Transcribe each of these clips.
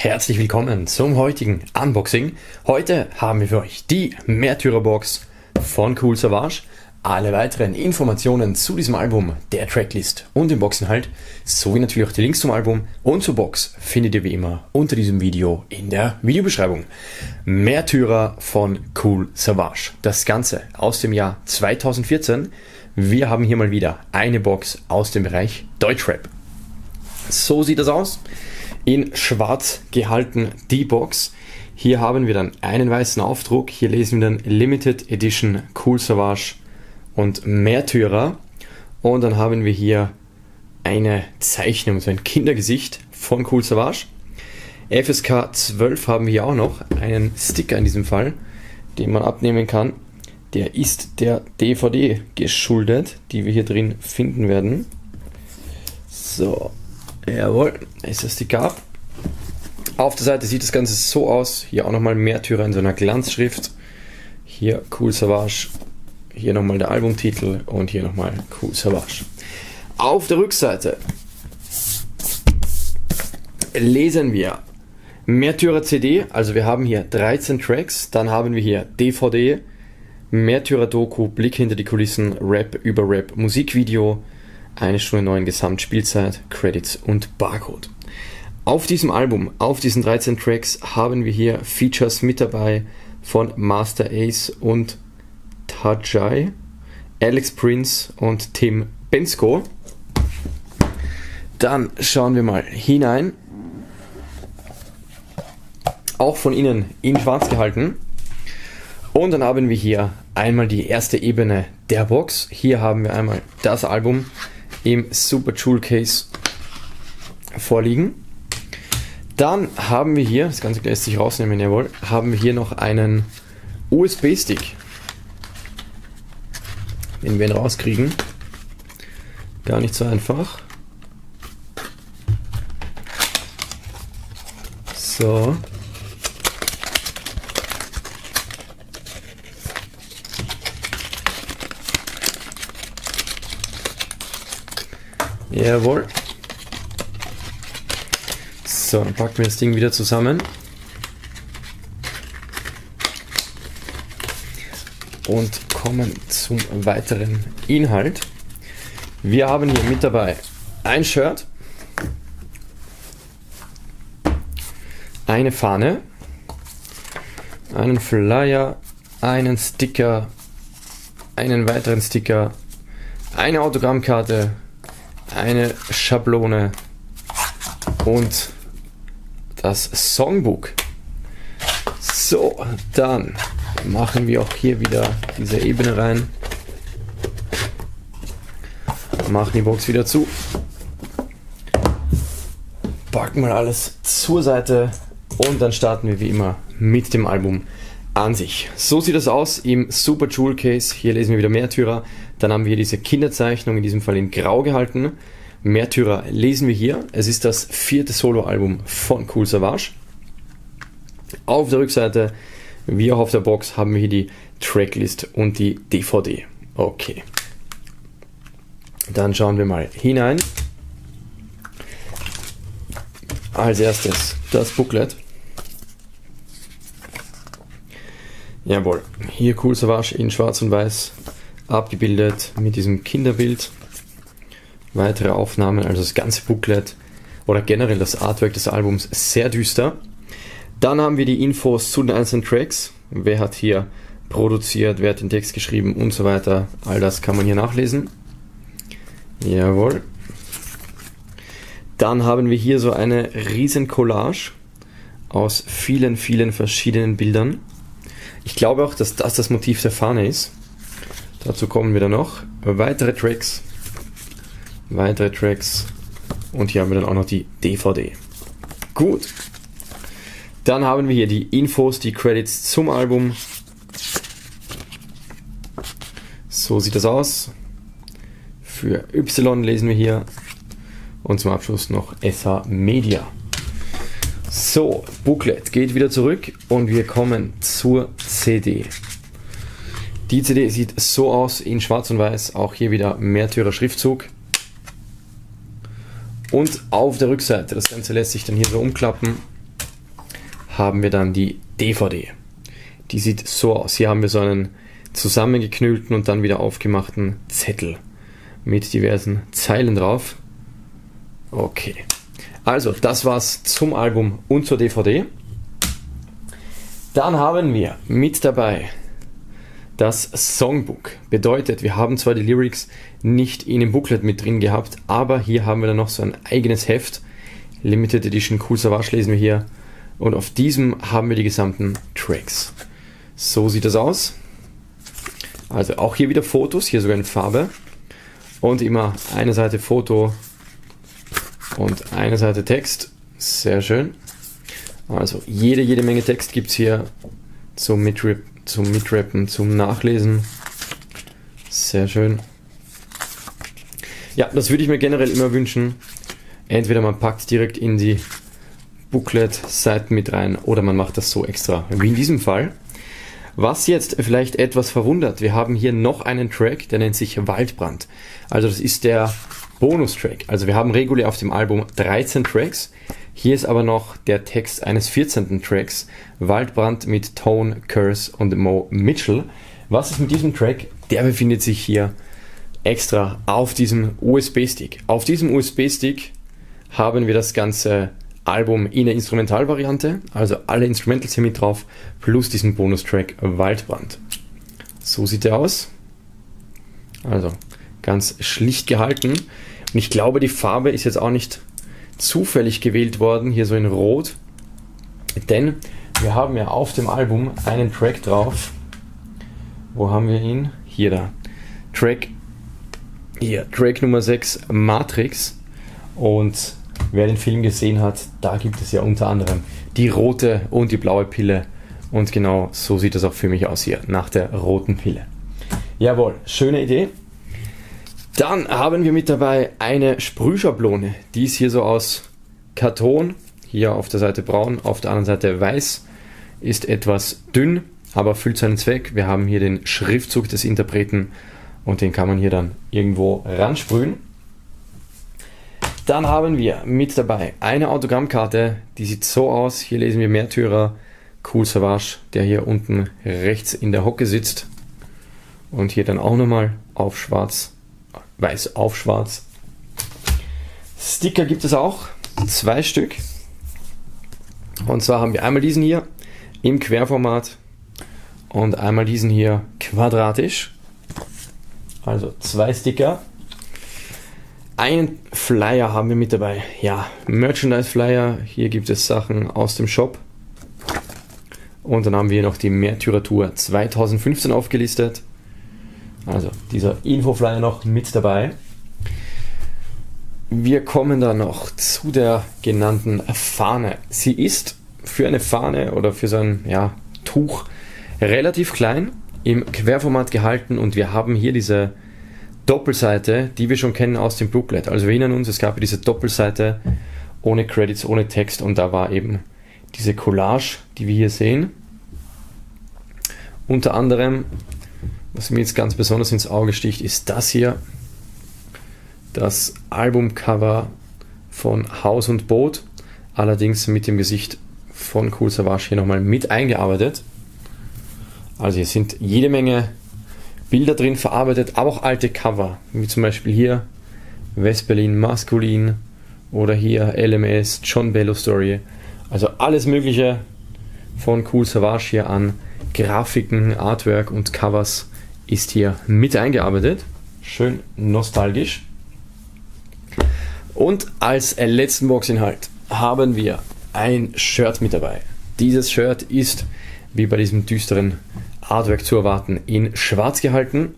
Herzlich willkommen zum heutigen Unboxing. Heute haben wir für euch die Märtyrerbox von Cool Savage. Alle weiteren Informationen zu diesem Album, der Tracklist und dem Boxinhalt, sowie natürlich auch die Links zum Album und zur Box findet ihr wie immer unter diesem Video in der Videobeschreibung. Märtyrer von Cool Savage. Das Ganze aus dem Jahr 2014. Wir haben hier mal wieder eine Box aus dem Bereich Deutschrap. So sieht das aus in schwarz gehalten die Box. Hier haben wir dann einen weißen Aufdruck. Hier lesen wir dann Limited Edition Cool Savage und Märtyrer. Und dann haben wir hier eine Zeichnung, so ein Kindergesicht von Cool Savage. FSK 12 haben wir auch noch, einen Sticker in diesem Fall, den man abnehmen kann. Der ist der DVD geschuldet, die wir hier drin finden werden. So, Jawohl, ist das die Gab. Auf der Seite sieht das Ganze so aus. Hier auch nochmal Märtyrer in so einer Glanzschrift. Hier Cool Savage. Hier nochmal der Albumtitel und hier nochmal Cool Savage. Auf der Rückseite lesen wir Märtyrer CD, also wir haben hier 13 Tracks, dann haben wir hier DVD, Märtyrer Doku, Blick hinter die Kulissen, Rap über Rap, Musikvideo, eine Stunde neun Gesamtspielzeit, Credits und Barcode. Auf diesem Album, auf diesen 13 Tracks, haben wir hier Features mit dabei von Master Ace und Tajai, Alex Prince und Tim Bensko. Dann schauen wir mal hinein. Auch von innen in schwarz gehalten. Und dann haben wir hier einmal die erste Ebene der Box. Hier haben wir einmal das Album im Super Jewel Case vorliegen. Dann haben wir hier, das Ganze lässt sich rausnehmen, jawohl, haben wir hier noch einen USB-Stick, den wir ihn rauskriegen. Gar nicht so einfach. So. Jawohl. So, dann packen wir das Ding wieder zusammen. Und kommen zum weiteren Inhalt. Wir haben hier mit dabei ein Shirt, eine Fahne, einen Flyer, einen Sticker, einen weiteren Sticker, eine Autogrammkarte, eine Schablone und das Songbook. So, dann machen wir auch hier wieder diese Ebene rein. Machen die Box wieder zu. Packen mal alles zur Seite und dann starten wir wie immer mit dem Album an sich. So sieht das aus im Super Jewel Case. Hier lesen wir wieder Märtyrer. Dann haben wir diese Kinderzeichnung, in diesem Fall in Grau gehalten. Märtyrer lesen wir hier. Es ist das vierte Soloalbum von Cool Savage. Auf der Rückseite, wie auch auf der Box, haben wir hier die Tracklist und die DVD. Okay. Dann schauen wir mal hinein. Als erstes das Booklet. Jawohl, hier Cool Savage in schwarz und weiß abgebildet mit diesem Kinderbild. Weitere Aufnahmen, also das ganze Booklet oder generell das Artwork des Albums sehr düster. Dann haben wir die Infos zu den einzelnen Tracks. Wer hat hier produziert, wer hat den Text geschrieben und so weiter. All das kann man hier nachlesen. Jawohl. Dann haben wir hier so eine riesen Collage aus vielen, vielen verschiedenen Bildern. Ich glaube auch, dass das das Motiv der Fahne ist. Dazu kommen wir dann noch. Weitere Tracks. Weitere Tracks. Und hier haben wir dann auch noch die DVD. Gut. Dann haben wir hier die Infos, die Credits zum Album. So sieht das aus. Für Y lesen wir hier. Und zum Abschluss noch SH Media. So, Booklet geht wieder zurück und wir kommen zur CD. Die CD sieht so aus in schwarz und weiß, auch hier wieder Märtyrer Schriftzug. Und auf der Rückseite, das Ganze lässt sich dann hier so umklappen. haben wir dann die DVD. Die sieht so aus. Hier haben wir so einen zusammengeknüllten und dann wieder aufgemachten Zettel mit diversen Zeilen drauf. Okay. Also, das war's zum Album und zur DVD. Dann haben wir mit dabei das Songbook. Bedeutet, wir haben zwar die Lyrics nicht in dem Booklet mit drin gehabt, aber hier haben wir dann noch so ein eigenes Heft. Limited Edition Cool Savage lesen wir hier. Und auf diesem haben wir die gesamten Tracks. So sieht das aus. Also auch hier wieder Fotos, hier sogar in Farbe. Und immer eine Seite Foto und eine Seite Text. Sehr schön. Also jede, jede Menge Text gibt es hier zum, Mitrap, zum Mitrappen, zum Nachlesen. Sehr schön. Ja, das würde ich mir generell immer wünschen. Entweder man packt direkt in die Booklet-Seiten mit rein oder man macht das so extra, wie in diesem Fall. Was jetzt vielleicht etwas verwundert, wir haben hier noch einen Track, der nennt sich Waldbrand. Also das ist der Bonustrack. Also wir haben regulär auf dem Album 13 Tracks. Hier ist aber noch der Text eines 14. Tracks, Waldbrand mit Tone, Curse und Mo Mitchell. Was ist mit diesem Track? Der befindet sich hier extra auf diesem USB-Stick. Auf diesem USB-Stick haben wir das ganze Album in der Instrumentalvariante, also alle Instrumentals hier mit drauf, plus diesen Bonustrack Waldbrand. So sieht er aus. Also ganz schlicht gehalten. Und ich glaube, die Farbe ist jetzt auch nicht zufällig gewählt worden, hier so in Rot. Denn wir haben ja auf dem Album einen Track drauf. Wo haben wir ihn? Hier da. Track, hier, Track Nummer 6, Matrix. Und Wer den Film gesehen hat, da gibt es ja unter anderem die rote und die blaue Pille. Und genau so sieht es auch für mich aus hier, nach der roten Pille. Jawohl, schöne Idee. Dann haben wir mit dabei eine Sprühschablone. Die ist hier so aus Karton, hier auf der Seite braun, auf der anderen Seite weiß. Ist etwas dünn, aber füllt seinen Zweck. Wir haben hier den Schriftzug des Interpreten und den kann man hier dann irgendwo ransprühen. Dann haben wir mit dabei eine Autogrammkarte, die sieht so aus. Hier lesen wir Märtyrer, Cool Savage, der hier unten rechts in der Hocke sitzt. Und hier dann auch nochmal auf schwarz, weiß auf schwarz. Sticker gibt es auch, zwei Stück. Und zwar haben wir einmal diesen hier im Querformat und einmal diesen hier quadratisch. Also zwei Sticker einen Flyer haben wir mit dabei. Ja, Merchandise-Flyer. Hier gibt es Sachen aus dem Shop. Und dann haben wir noch die Märtyrer-Tour 2015 aufgelistet. Also dieser Info-Flyer noch mit dabei. Wir kommen dann noch zu der genannten Fahne. Sie ist für eine Fahne oder für so ein ja, Tuch relativ klein, im Querformat gehalten und wir haben hier diese Doppelseite, die wir schon kennen aus dem Booklet. Also wir erinnern uns, es gab diese Doppelseite ohne Credits, ohne Text und da war eben diese Collage, die wir hier sehen. Unter anderem, was mir jetzt ganz besonders ins Auge sticht, ist das hier. Das Albumcover von Haus und Boot, allerdings mit dem Gesicht von Cool Savage hier nochmal mit eingearbeitet. Also hier sind jede Menge Bilder drin verarbeitet, aber auch alte Cover, wie zum Beispiel hier West-Berlin Maskulin oder hier LMS, John Bello Story. Also alles Mögliche von Cool Savage hier an Grafiken, Artwork und Covers ist hier mit eingearbeitet. Schön nostalgisch. Und als letzten Boxinhalt haben wir ein Shirt mit dabei. Dieses Shirt ist wie bei diesem düsteren Artwork zu erwarten, in schwarz gehalten.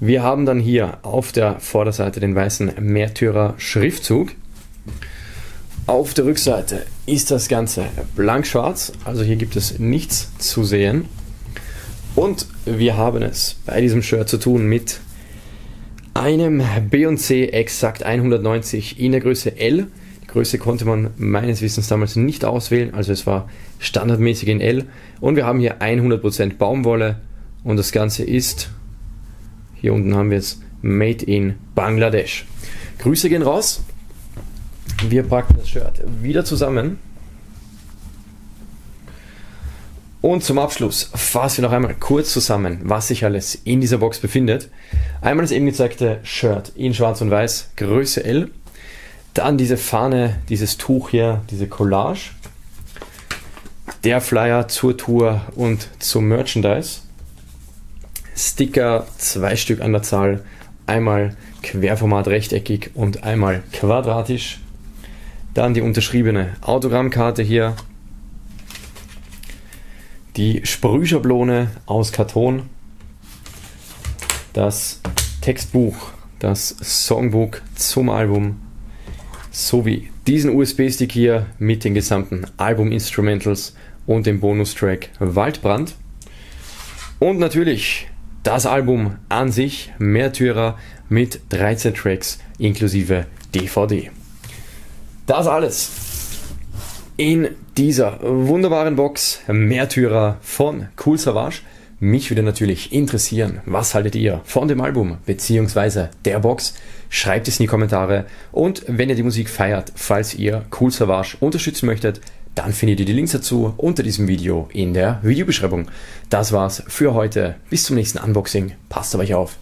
Wir haben dann hier auf der Vorderseite den weißen Märtyrer Schriftzug. Auf der Rückseite ist das Ganze blank schwarz, also hier gibt es nichts zu sehen. Und wir haben es bei diesem Shirt zu tun mit einem B&C exakt 190 in der Größe L. Die Größe konnte man meines Wissens damals nicht auswählen, also es war standardmäßig in L. Und wir haben hier 100% Baumwolle und das Ganze ist, hier unten haben wir es, Made in Bangladesch. Grüße gehen raus. Wir packen das Shirt wieder zusammen. Und zum Abschluss fassen wir noch einmal kurz zusammen, was sich alles in dieser Box befindet. Einmal das eben gezeigte Shirt in schwarz und weiß, Größe L. Dann diese Fahne, dieses Tuch hier, diese Collage. Der Flyer zur Tour und zum Merchandise. Sticker, zwei Stück an der Zahl. Einmal Querformat rechteckig und einmal quadratisch. Dann die unterschriebene Autogrammkarte hier die Sprühschablone aus Karton, das Textbuch, das Songbook zum Album sowie diesen USB-Stick hier mit den gesamten Album-Instrumentals und dem Bonustrack Waldbrand. Und natürlich das Album an sich, Märtyrer mit 13 Tracks inklusive DVD. Das alles in dieser wunderbaren Box Märtyrer von Cool Savage. Mich würde natürlich interessieren, was haltet ihr von dem Album bzw. der Box? Schreibt es in die Kommentare und wenn ihr die Musik feiert, falls ihr Cool Savage unterstützen möchtet, dann findet ihr die Links dazu unter diesem Video in der Videobeschreibung. Das war's für heute. Bis zum nächsten Unboxing. Passt auf euch auf.